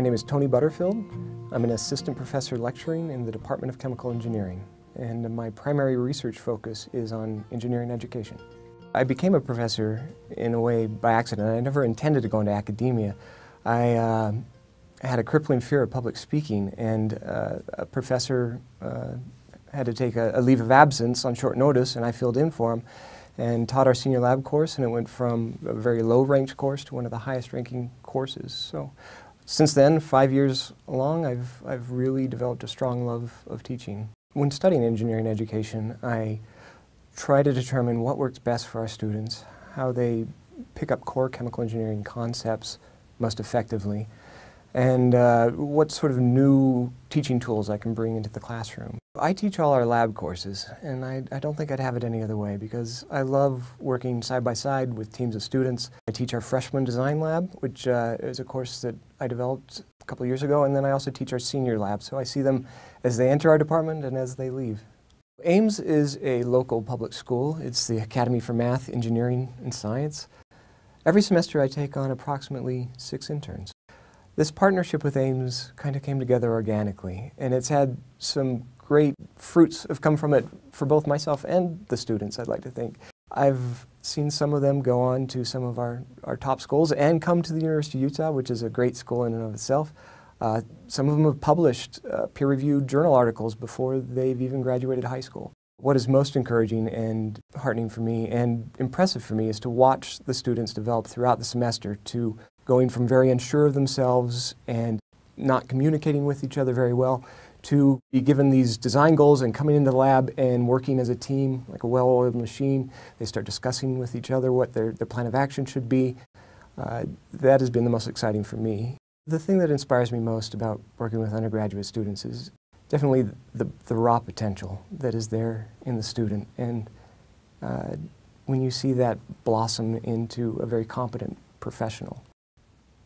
name is Tony Butterfield. I'm an assistant professor lecturing in the Department of Chemical Engineering, and my primary research focus is on engineering education. I became a professor in a way by accident. I never intended to go into academia. I uh, had a crippling fear of public speaking, and uh, a professor uh, had to take a, a, leave of absence on short notice, and I filled in for him and taught our senior lab course, and it went from a very low-ranked course to one of the highest-ranking courses. So since then, five years along, I've, I've really developed a strong love of teaching. When studying engineering education, I try to determine what works best for our students, how they pick up core chemical engineering concepts most effectively, and uh, what sort of new teaching tools I can bring into the classroom. I teach all our lab courses, and I, I, don't think I'd have it any other way because I love working side by side with teams of students. I teach our freshman design lab, which uh, is a course that I developed a couple years ago, and then I also teach our senior lab, so I see them as they enter our department and as they leave. Ames is a local public school. It's the Academy for Math, Engineering, and Science. Every semester I take on approximately six interns. This partnership with Ames kind of came together organically, and it's had some great fruits have come from it for both myself and the students, I'd like to think. I've seen some of them go on to some of our, our top schools and come to the University of Utah, which is a great school in and of itself. Uh, some of them have published uh, peer-reviewed journal articles before they've even graduated high school. What is most encouraging and heartening for me and impressive for me is to watch the students develop throughout the semester to going from very unsure of themselves and not communicating with each other very well to be given these design goals and coming into the lab and working as a team like a well-oiled machine. They start discussing with each other what their, their plan of action should be. Uh, that has been the most exciting for me. The thing that inspires me most about working with undergraduate students is definitely the, the raw potential that is there in the student. And uh, when you see that blossom into a very competent professional.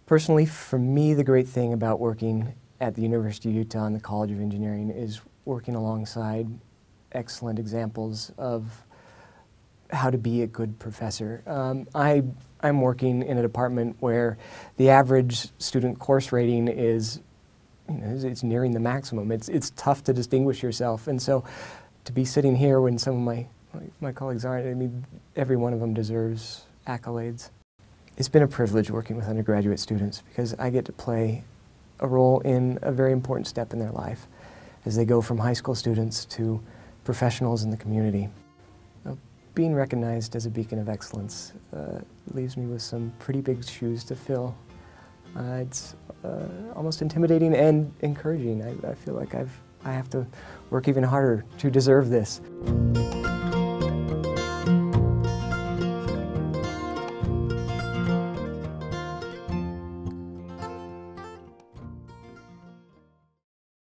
Personally, for me, the great thing about working at the University of Utah and the College of Engineering is working alongside excellent examples of how to be a good professor. Um, I, I'm working in a department where the average student course rating is, you know, it's nearing the maximum. It's, it's tough to distinguish yourself. And so to be sitting here when some of my, my, my colleagues aren't, I mean, every one of them deserves accolades. It's been a privilege working with undergraduate students because I get to play a role in a very important step in their life as they go from high school students to professionals in the community. being recognized as a beacon of excellence uh, leaves me with some pretty big shoes to fill. Uh, it's uh, almost intimidating and encouraging. I, I feel like I've, I have to work even harder to deserve this.